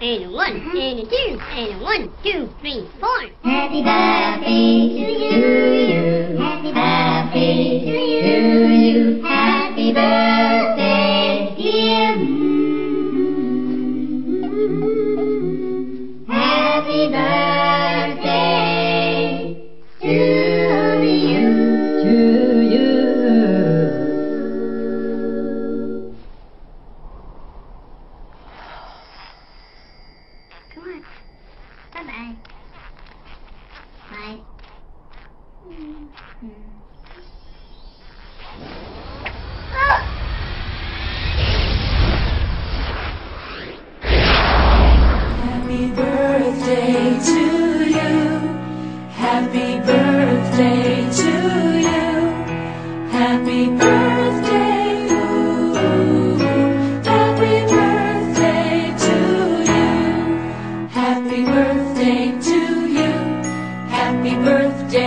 and one, and two, mm-hmm. and one, two, three, four. Happy birthday to you.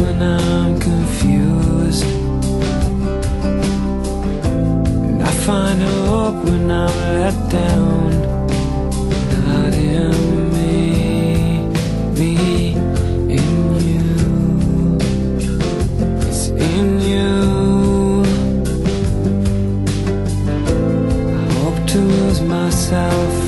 when I'm confused. And I find hope when I'm let down. Not in me, me in you. It's in you. I hope to lose myself.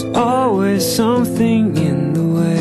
There's always something in the way.